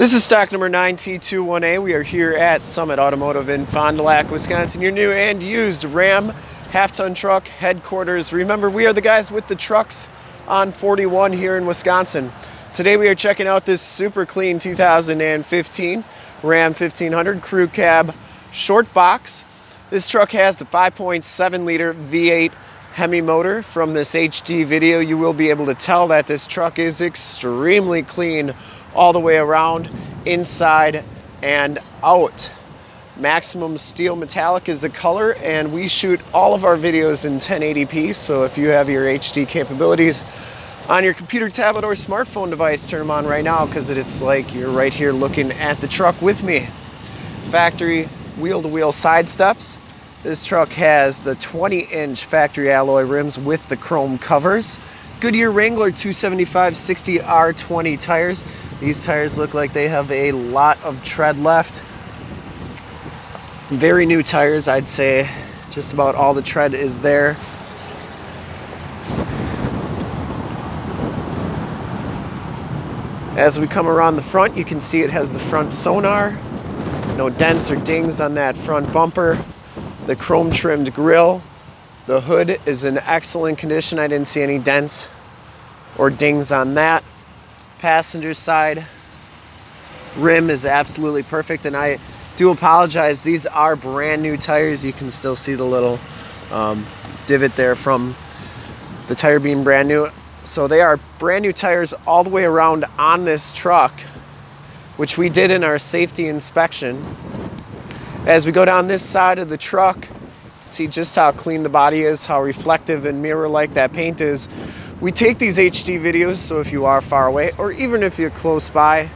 This is stock number 9T21A. We are here at Summit Automotive in Fond du Lac, Wisconsin. Your new and used Ram half-ton truck headquarters. Remember, we are the guys with the trucks on 41 here in Wisconsin. Today we are checking out this super clean 2015 Ram 1500 Crew Cab Short Box. This truck has the 5.7 liter V8 Hemi motor. From this HD video, you will be able to tell that this truck is extremely clean all the way around, inside and out. Maximum Steel Metallic is the color and we shoot all of our videos in 1080p. So if you have your HD capabilities on your computer, tablet or smartphone device, turn them on right now because it's like you're right here looking at the truck with me. Factory wheel-to-wheel -wheel side steps. This truck has the 20 inch factory alloy rims with the chrome covers. Goodyear Wrangler 275 60 R20 tires. These tires look like they have a lot of tread left. Very new tires, I'd say just about all the tread is there. As we come around the front, you can see it has the front sonar. No dents or dings on that front bumper. The chrome trimmed grille. The hood is in excellent condition. I didn't see any dents or dings on that passenger side rim is absolutely perfect and I do apologize these are brand new tires. You can still see the little um, divot there from the tire being brand new. So they are brand new tires all the way around on this truck which we did in our safety inspection. As we go down this side of the truck see just how clean the body is how reflective and mirror like that paint is we take these HD videos, so if you are far away, or even if you're close by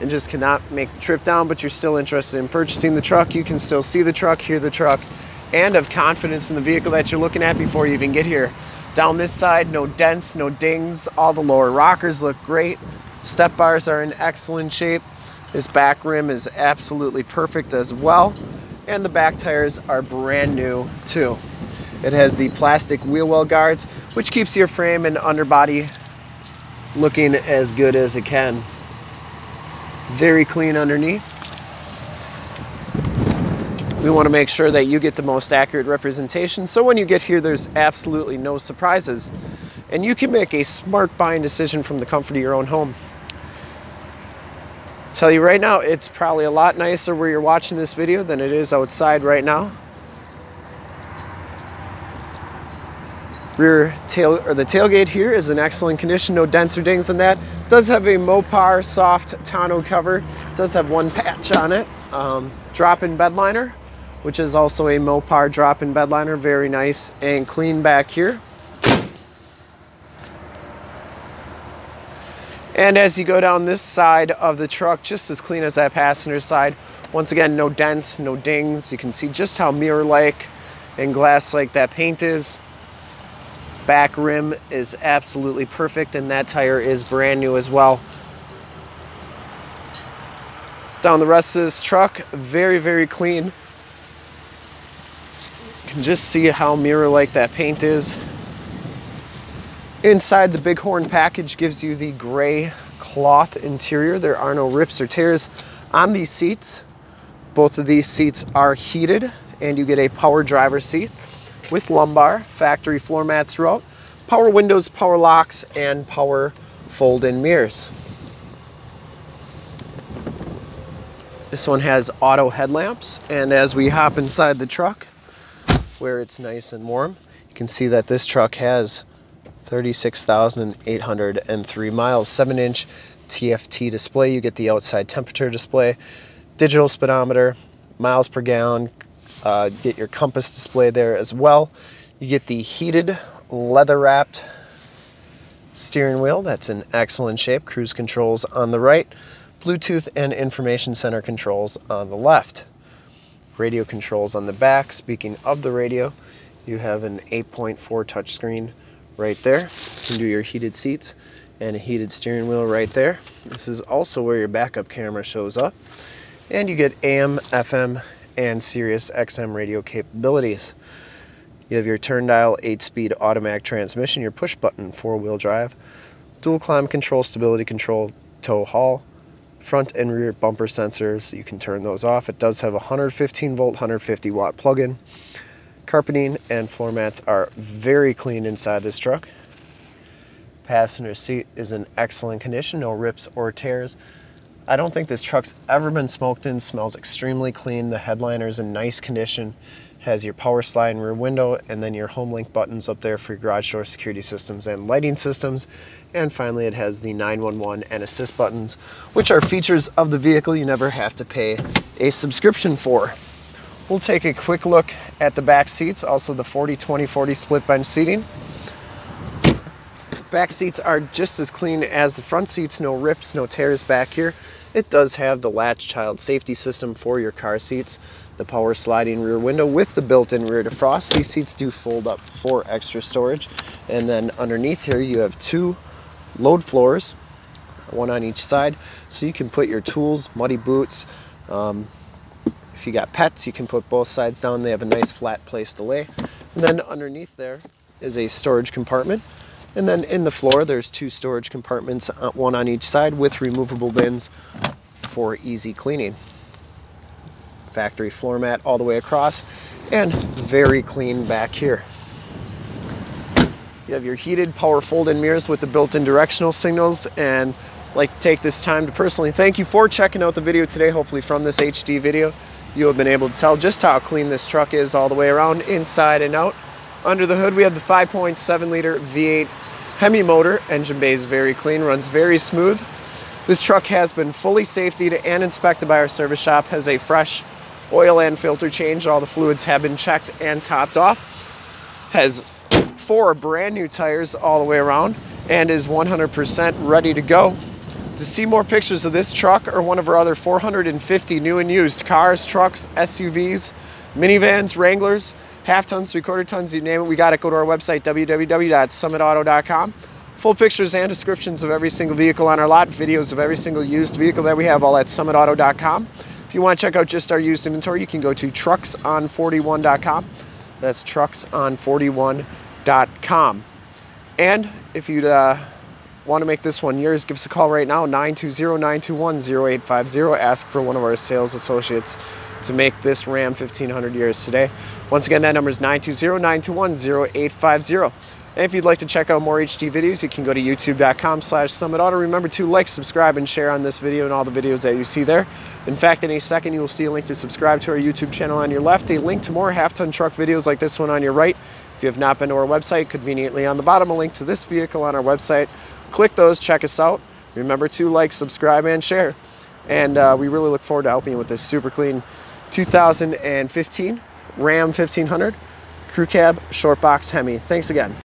and just cannot make the trip down, but you're still interested in purchasing the truck, you can still see the truck, hear the truck, and have confidence in the vehicle that you're looking at before you even get here. Down this side, no dents, no dings, all the lower rockers look great. Step bars are in excellent shape. This back rim is absolutely perfect as well. And the back tires are brand new too. It has the plastic wheel well guards, which keeps your frame and underbody looking as good as it can. Very clean underneath. We want to make sure that you get the most accurate representation. So when you get here, there's absolutely no surprises. And you can make a smart buying decision from the comfort of your own home. Tell you right now, it's probably a lot nicer where you're watching this video than it is outside right now. Rear tail or the tailgate here is in excellent condition, no dents or dings in that. Does have a Mopar soft tonneau cover. Does have one patch on it. Um, drop-in bed liner, which is also a Mopar drop-in bed liner. Very nice and clean back here. And as you go down this side of the truck, just as clean as that passenger side. Once again, no dents, no dings. You can see just how mirror-like and glass-like that paint is. Back rim is absolutely perfect and that tire is brand new as well. Down the rest of this truck, very, very clean. You can just see how mirror-like that paint is. Inside the Bighorn package gives you the gray cloth interior. There are no rips or tears on these seats. Both of these seats are heated and you get a power driver seat with lumbar, factory floor mats throughout, power windows, power locks, and power fold-in mirrors. This one has auto headlamps, and as we hop inside the truck, where it's nice and warm, you can see that this truck has 36,803 miles, 7-inch TFT display. You get the outside temperature display, digital speedometer, miles per gallon, uh, get your compass display there as well. You get the heated leather wrapped steering wheel that's in excellent shape. Cruise controls on the right, Bluetooth and information center controls on the left. Radio controls on the back. Speaking of the radio, you have an 8.4 touchscreen right there. You can do your heated seats and a heated steering wheel right there. This is also where your backup camera shows up. And you get AM, FM, and Sirius XM radio capabilities. You have your turn dial 8-speed automatic transmission, your push button 4-wheel drive, dual climb control, stability control, tow haul, front and rear bumper sensors. You can turn those off. It does have a 115 volt, 150 watt plug-in. Carpeting and floor mats are very clean inside this truck. Passenger seat is in excellent condition, no rips or tears. I don't think this truck's ever been smoked in, smells extremely clean. The headliner is in nice condition, has your power slide and rear window, and then your HomeLink buttons up there for your garage door security systems and lighting systems. And finally, it has the 911 and assist buttons, which are features of the vehicle you never have to pay a subscription for. We'll take a quick look at the back seats, also the 40-20-40 split bench seating. Back seats are just as clean as the front seats, no rips, no tears back here. It does have the latch child safety system for your car seats, the power sliding rear window with the built-in rear defrost. These seats do fold up for extra storage. And then underneath here you have two load floors, one on each side, so you can put your tools, muddy boots, um, if you got pets, you can put both sides down. They have a nice flat place to lay. And then underneath there is a storage compartment. And then in the floor, there's two storage compartments, uh, one on each side with removable bins for easy cleaning. Factory floor mat all the way across and very clean back here. You have your heated power fold-in mirrors with the built-in directional signals and I'd like to take this time to personally thank you for checking out the video today, hopefully from this HD video. You have been able to tell just how clean this truck is all the way around, inside and out. Under the hood, we have the 5.7 liter V8 Hemi motor. Engine bay is very clean, runs very smooth. This truck has been fully safetied and inspected by our service shop, has a fresh oil and filter change. All the fluids have been checked and topped off. Has four brand new tires all the way around and is 100% ready to go. To see more pictures of this truck or one of our other 450 new and used cars, trucks, SUVs, minivans, Wranglers, half tons, three quarter tons, you name it, we got it. Go to our website, www.summitauto.com. Full pictures and descriptions of every single vehicle on our lot, videos of every single used vehicle that we have, all at summitauto.com. If you want to check out just our used inventory, you can go to truckson41.com. That's truckson41.com. And if you'd uh, want to make this one yours, give us a call right now, 920-921-0850. Ask for one of our sales associates to make this Ram 1500 yours today. Once again, that number is 920-921-0850. And if you'd like to check out more HD videos, you can go to youtube.com slash summitauto. Remember to like, subscribe, and share on this video and all the videos that you see there. In fact, in a second, you will see a link to subscribe to our YouTube channel on your left, a link to more half-ton truck videos like this one on your right. If you have not been to our website, conveniently on the bottom, a link to this vehicle on our website. Click those, check us out. Remember to like, subscribe, and share. And uh, we really look forward to helping you with this super clean 2015 Ram 1500 Crew Cab Short Box Hemi. Thanks again.